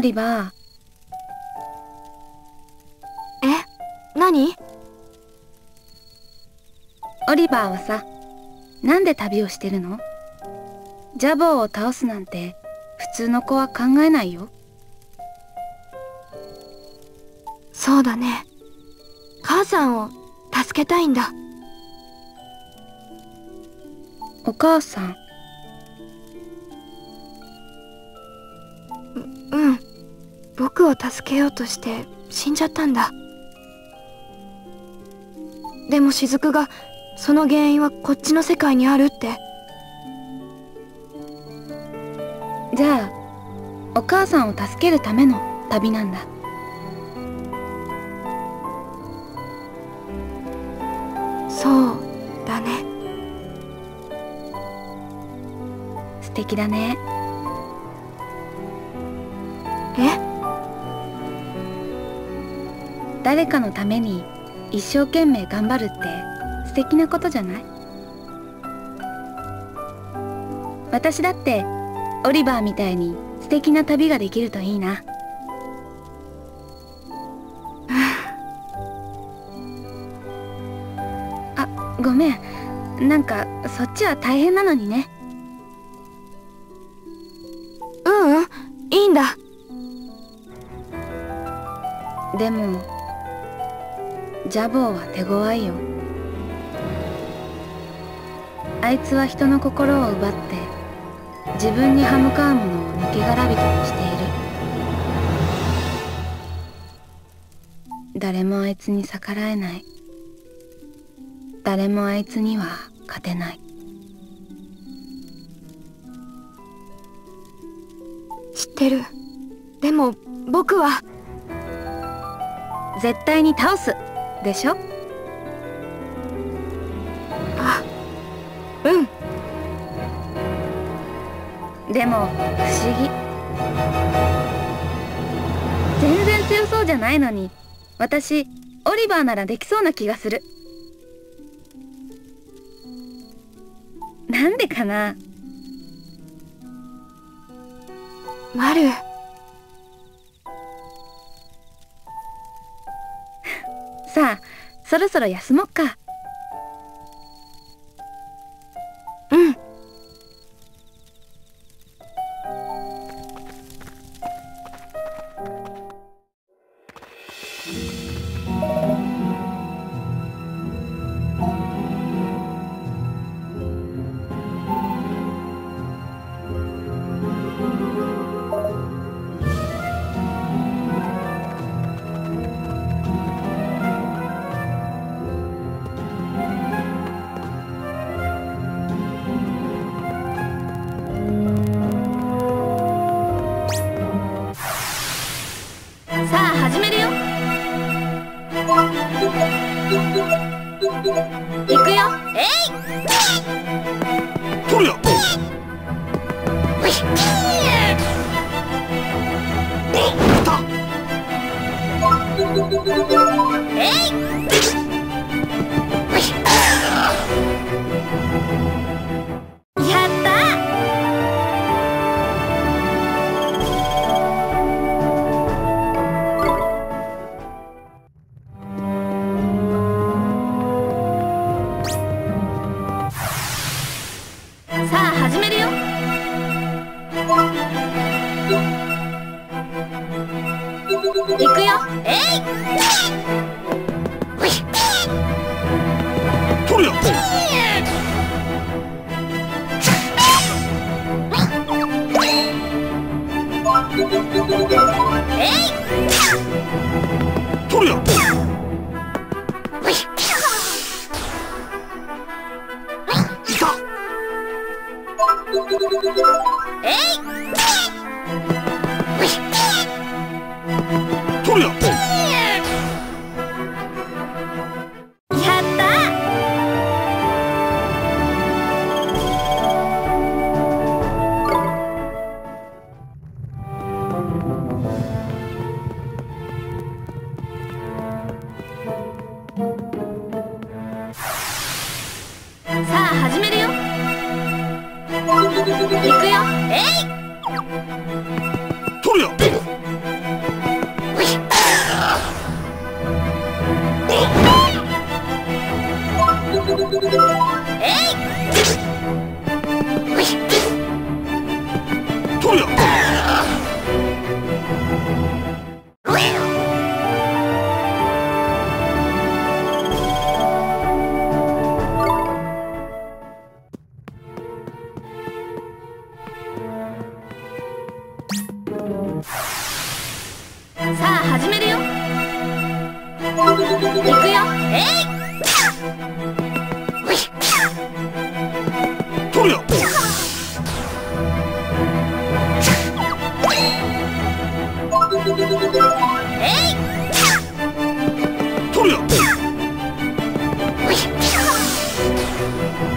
オリバーえ何オリバーはさなんで旅をしてるのジャボーを倒すなんて普通の子は考えないよそうだね母さんを助けたいんだお母さん僕を助けようとして死んじゃったんだ。でも雫がその原因はこっちの世界にあるって。じゃあお母さんを助けるための旅なんだ。そうだね。素敵だね誰かのために一生懸命頑張るって素敵なことじゃない？私だってオリバーみたいに素敵な旅ができるといいな。あごめん。なんかそっちは大変なのにね。ううん。いいんだ。でもジャボーは手強いよ。あいつは人の心を奪って自分に歯向かうものを抜け殻人にしている。誰もあいつに逆らえない。誰もあいつには勝てない。知ってる。でも僕は。絶対に倒すでしょ？あうん。でも不思議。全然強そうじゃないのに私オリバーならできそうな気がする。なんでかな？マル。さあそろそろ休もっか。いくよ。えい！えい。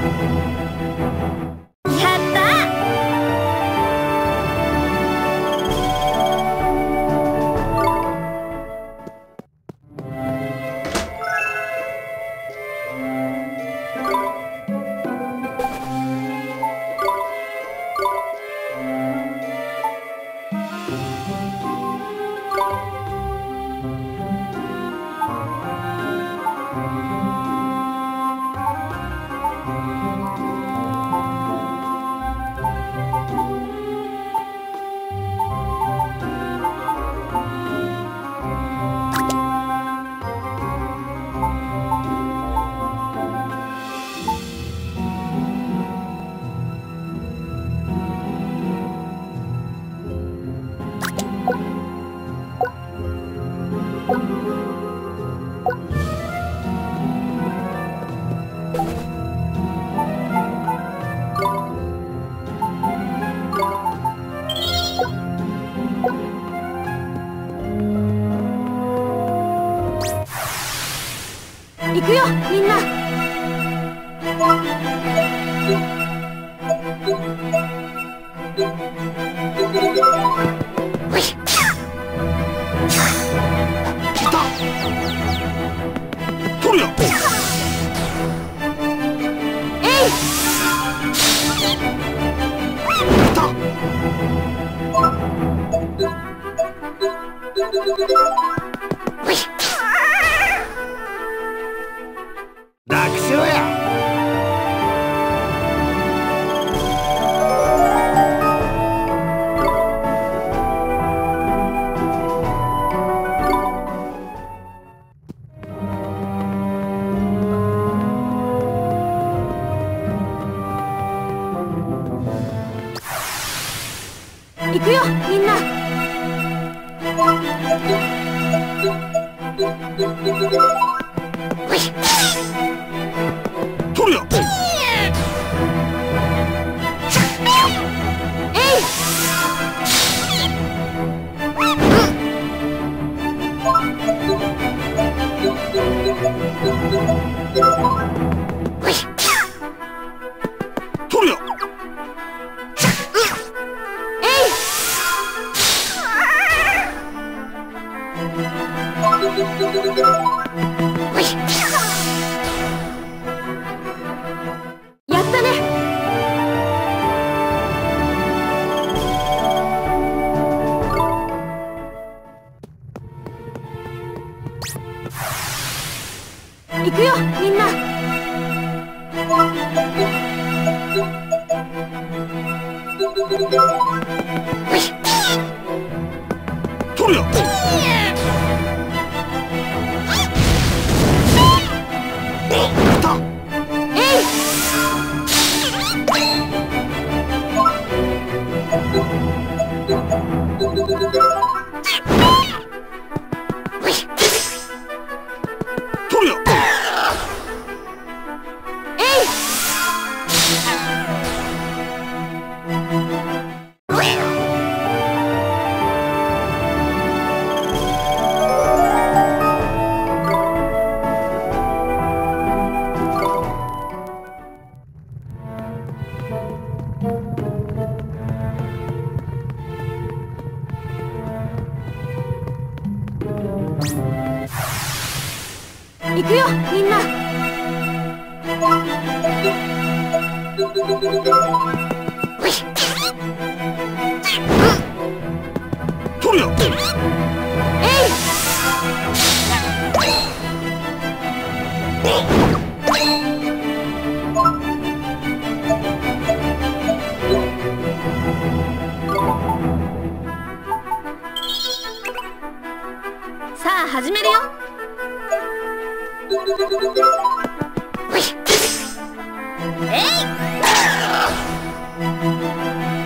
Música Wait. えい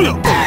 소리야?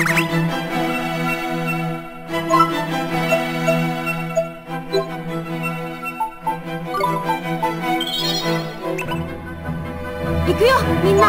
行くよみんな。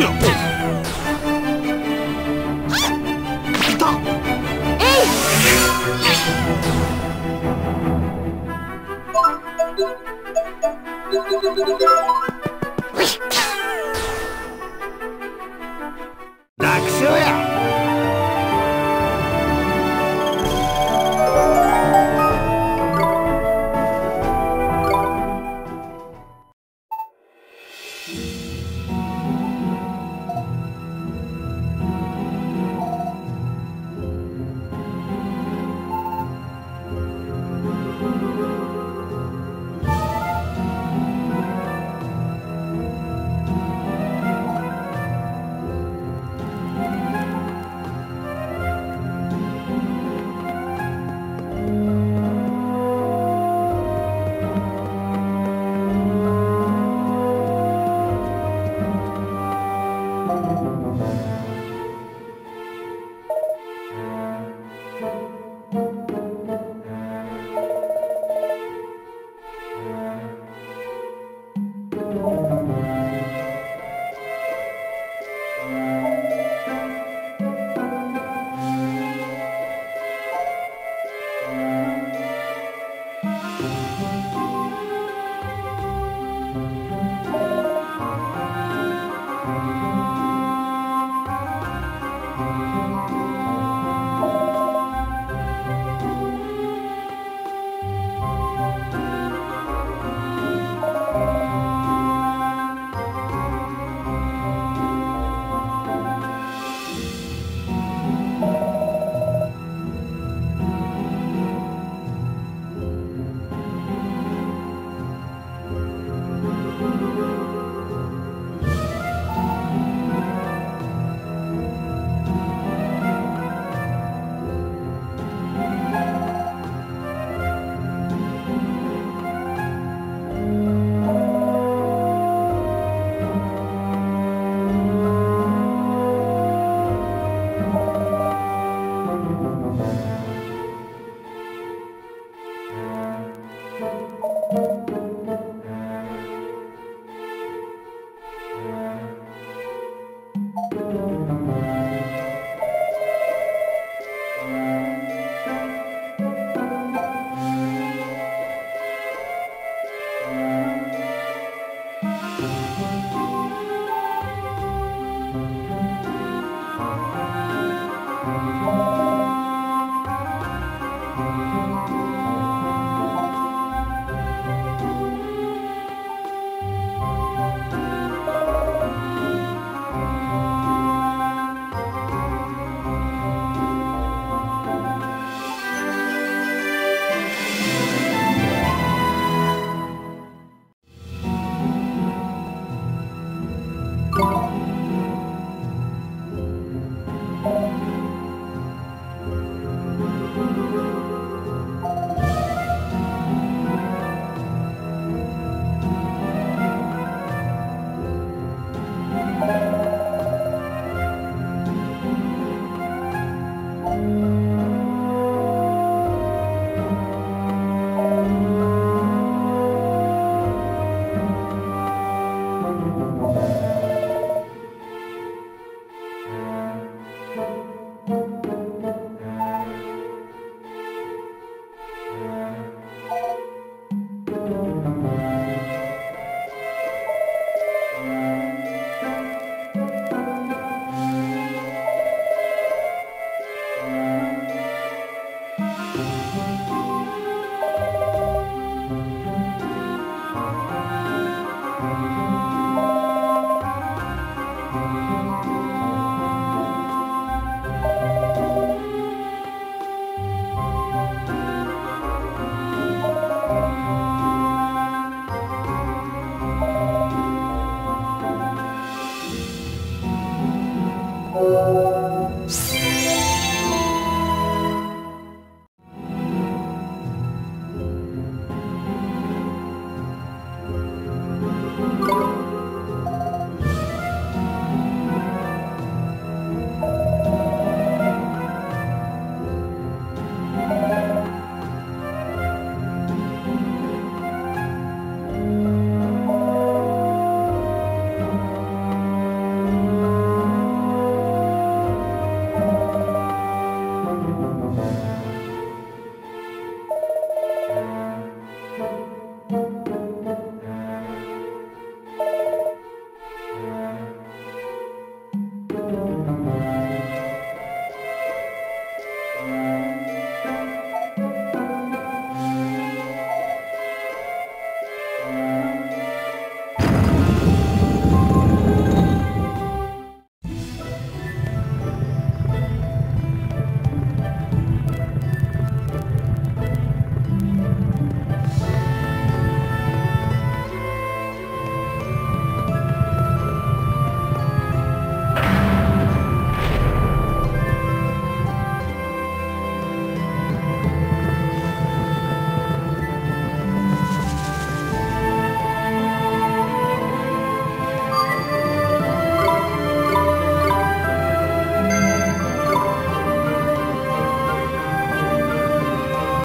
no.